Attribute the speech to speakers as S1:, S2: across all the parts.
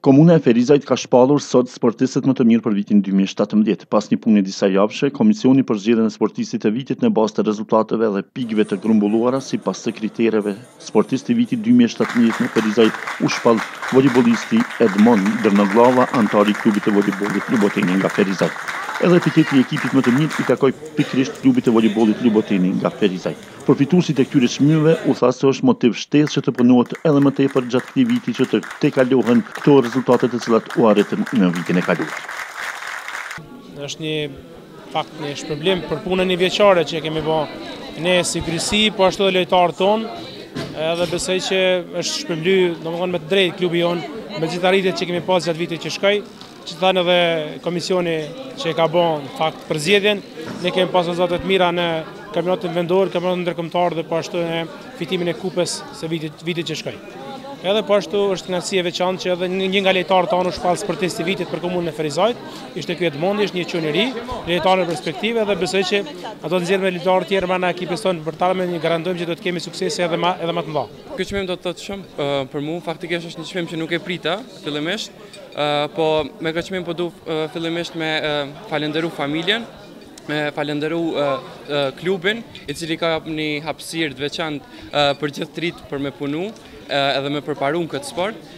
S1: Komuna e Ferizajt ka shpallur sot sportistët më të mirë për vitin dy mijë e shtatëmbëdhjetë. Pas një pune disa javëshe, komisioni për zgjedhjen e sportistit të vitit në bazë të rezultateve dhe pikëve të grumbulluara sipas të kritereve, sportisti i vitit dy mijë e shtatëmbëdhjetë në Ferizaj u shpall volejbollisti Edmond Drenogllava, anëtar i klubit të volejbollit Luboteni nga Ferizaj. Edhe epiteti i ekipit më të mirë i takoi pikërisht klubit të volejbollit Luboteni nga Ferizaj. Përfituesit e këtyre çmimeve u tha se është motiv shtesë që të punohet edhe më tepër gjatë këtij viti që të tejkalohen këto rezultate të cilat u arritën në vitin e kaluar.
S2: Është në fakt një shpërblim për punën njëvjeçare që kemi bo ne si kryesi, po ashtu dhe lojtarë tonë, edhe besoj që është shpërbly, domethonë me të drejtë klubi jonë, me gjithë arritjet që kemi pas gjatë vitit që shkoi, Siç e thanë dhe komisioni që e ka bo në fakt përzgjedhjen, ne kemi pas rezultate t'mira në kampionatin vendor, kampionatin mbarëkombëtar dhe po ashtu në fitimin e kupës së vitit, vitit që shkoi. Edhe po ashtu është kënaqësi e veçantë që edhe një nga lojtarët tanë u shpall sportist i vitit për komunën e Ferizajt, ishte ky Edmondi, është një çun i ri, lojtar në perspektivë dhe besoj që do të nxjerrim lojtarë të tjerë në ekipin tonë për ta më një garantojmë që do të kemi suksese edhe më edhe më të mëdha.
S3: Ky çmim do të thotë shumë për mua, faktikisht është një çmim që nuk e prita fillimisht. Po me këtë çmim po du fillimisht me falënderu familjen, me falënderu klubin, i cili ka një hapësirë të veçantë për gjithë t'rinjtë për me punu edhe me përparu në këtë sport.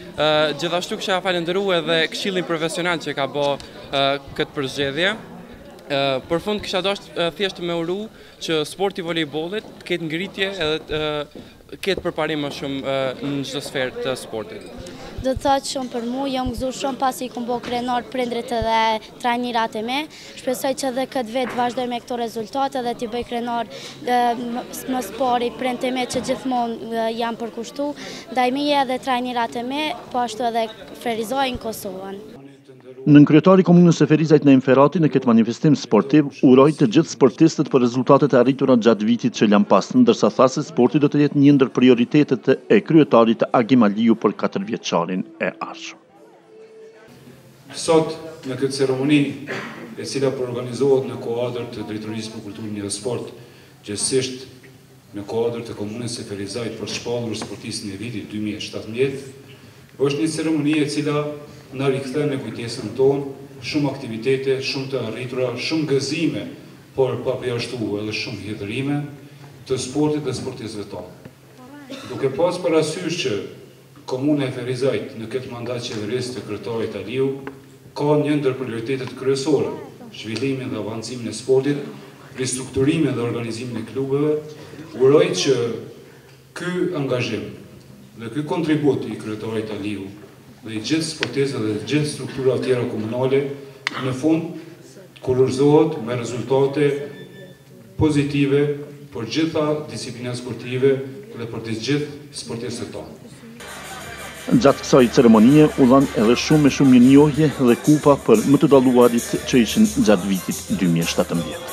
S3: Gjithashtu kisha falënderu edhe këshillin profesional që ka bo këtë përzgjedhje. Për fund kisha dashur thjesht me uru që sporti i volejbollit të ketë ngritje edhe ketë përparim më shumë në çdo sferë të sportit.
S4: Do të thotë shumë për mua, jam gëzuar shumë pasi i kam bërë krenarë prindërit dhe trajnerat e mi. Shpresoj që edhe këtë vit vazhdoj me këto rezultate dhe t'i bëj krenarë më së pari prindërit e mi që gjithmonë janë përkushtuar ndaj meje dhe trajnerat e mi, po ashtu edhe Ferizajn Kosovën.
S1: Nënkryetari i Komunës së Ferizajt Naim Ferati në këtë manifestim sportiv uroi të gjithë sportistët për rezultatet e arritura gjatë vitit që lamë pas, ndërsa tha se sporti do të jetë një ndër prioritetet e kryetarit Agim Aliu për katërvjeçarin e ardhshëm.
S5: Sot, në këtë ceremoni, e cila po organizohet në kuadër të Drejtorisë për Kulturë, Rini e Sport, gjegjësisht në kuadër të Komunës së Ferizajt për të shpallur sportistin e vitit dy mijë e shtatëmbëdhjetë, është një ceremoni e cila na rikthen në kujtesën tonë shumë aktivitete, shumë të arritura, shumë gëzime, por pa përjashtu edhe shumë hidhërime të sportit dhe sportistëve tonë. Duke pas parasysh që Komuna e Ferizajt në këtë mandat qeverisës të kryetarit Aliu ka një ndër prioritetet kryesore, zhvillimin dhe avancimin e sportit, ristrukturimin dhe organizimin e klubeve, uroj që ky angazhim dhe ky kontribut i kryetarit Aliu dhe i gjithë sportistëve dhe të gjithë strukturave tjera komunale në fund të kurorëzohet me rezultate pozitive për gjitha disiplinat sportive dhe për të gjithë sportistët tonë.
S1: Gjatë kësaj ceremonie u dhanë edhe shumë e shumë mirënjohje dhe kupa për më të dalluarit që ishin gjatë vitit dy mijë e shtatëmbëdhjetë.